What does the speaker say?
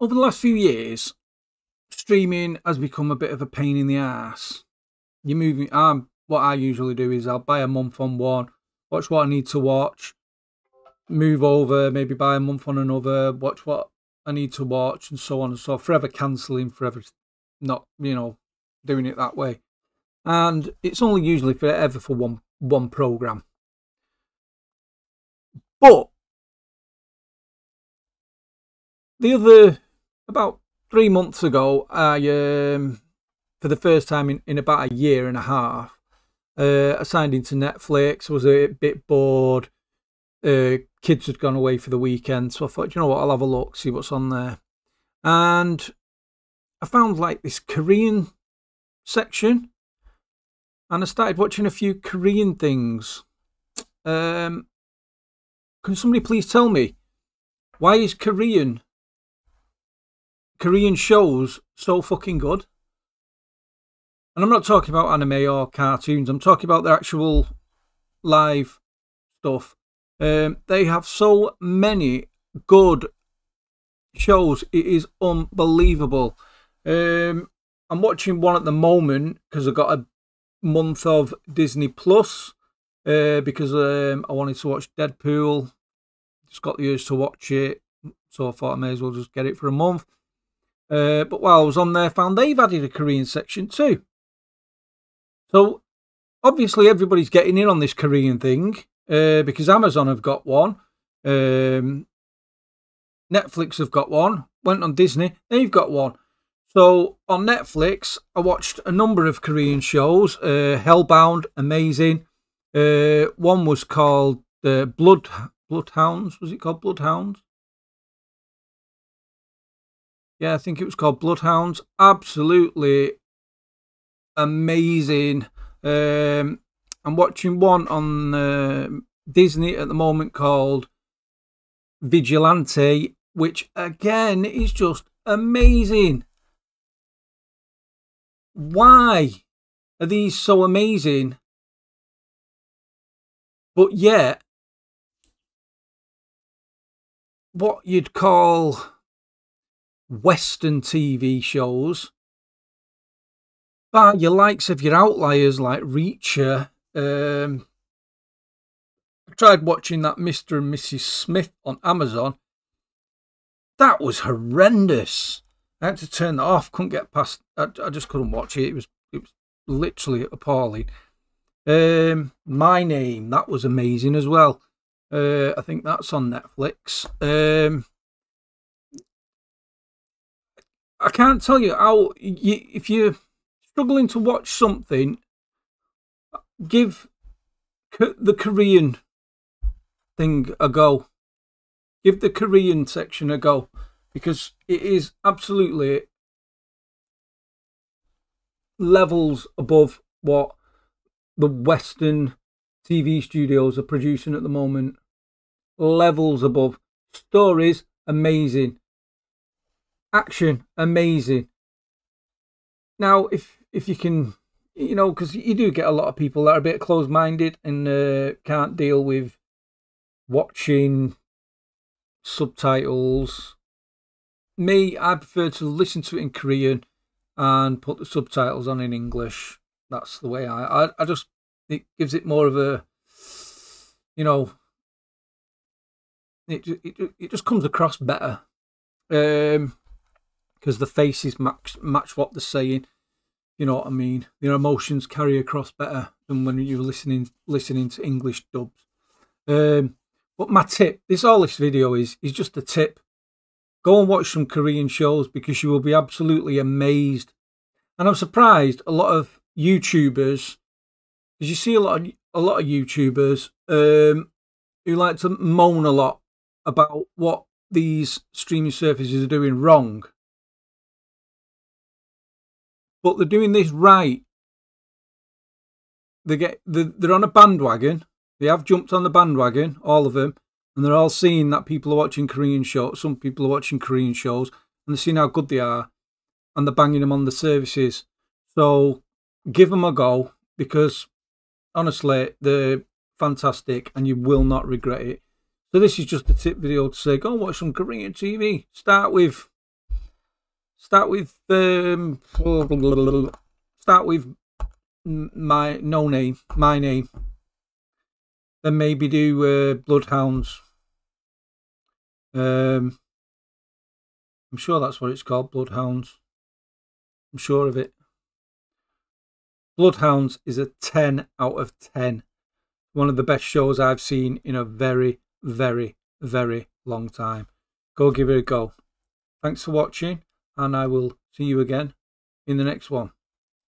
over the last few years, streaming has become a bit of a pain in the ass. You're moving. Um, what I usually do is I'll buy a month on one, watch what I need to watch, move over, maybe buy a month on another, watch what I need to watch, and so on and so. Forever cancelling, forever not, you know, doing it that way. And it's only usually forever for one one program. But the other about three months ago, I um, for the first time in, in about a year and a half, uh, I signed into Netflix. Was a bit bored. Uh, kids had gone away for the weekend, so I thought, you know what, I'll have a look, see what's on there, and I found like this Korean section, and I started watching a few Korean things. Um, can somebody please tell me why is Korean Korean shows so fucking good. And I'm not talking about anime or cartoons, I'm talking about the actual live stuff. Um, they have so many good shows, it is unbelievable. Um, I'm watching one at the moment because I've got a month of Disney Plus uh, because um, I wanted to watch Deadpool. Just got the urge to watch it, so I thought I may as well just get it for a month. Uh, but while I was on there, found they've added a Korean section too. So obviously everybody's getting in on this Korean thing uh, because Amazon have got one, um, Netflix have got one, went on Disney, they've got one. So on Netflix, I watched a number of Korean shows. Uh, Hellbound, amazing. Uh, one was called uh, Blood Bloodhounds. Was it called Bloodhounds? Yeah, I think it was called Bloodhounds. Absolutely amazing. Um, I'm watching one on uh, Disney at the moment called Vigilante, which again is just amazing. Why are these so amazing? But yet, what you'd call Western TV shows But your likes of your outliers like Reacher. Um, I tried watching that Mr. and Mrs. Smith on Amazon. That was horrendous. I had to turn that off. Couldn't get past. I, I just couldn't watch it. It was it was literally appalling. Um, My name that was amazing as well. Uh, I think that's on Netflix. Um, I can't tell you how you, if you're struggling to watch something, give the Korean thing a go. Give the Korean section a go because it is absolutely levels above what the Western TV studios are producing at the moment. Levels above. Stories amazing action amazing. Now, if if you can, you know, because you do get a lot of people that are a bit closed-minded and uh, can't deal with watching subtitles. Me, I prefer to listen to it in Korean and put the subtitles on in English. That's the way I, I, I just it gives it more of a, you know, it it it just comes across better. Um, because the faces match match what they're saying. You know what I mean? Their emotions carry across better than when you're listening listening to English dubs. Um, but my tip, this all this video is is just a tip. Go and watch some Korean shows because you will be absolutely amazed. And I'm surprised a lot of YouTubers, because you see a lot of a lot of YouTubers um, who like to moan a lot about what these streaming services are doing wrong but they're doing this right. They get they're on a bandwagon. They have jumped on the bandwagon, all of them, and they're all seeing that people are watching Korean shows. Some people are watching Korean shows, and they're seeing how good they are, and they're banging them on the services. So give them a go because honestly, they're fantastic, and you will not regret it. So this is just a tip video to say go watch some Korean TV. Start with start with um, start with my no name, my name. Then maybe do uh, Bloodhounds. Um, I'm sure that's what it's called, Bloodhounds. I'm sure of it. Bloodhounds is a 10 out of 10. One of the best shows I've seen in a very, very, very long time. Go give it a go. Thanks for watching, and I will see you again in the next one.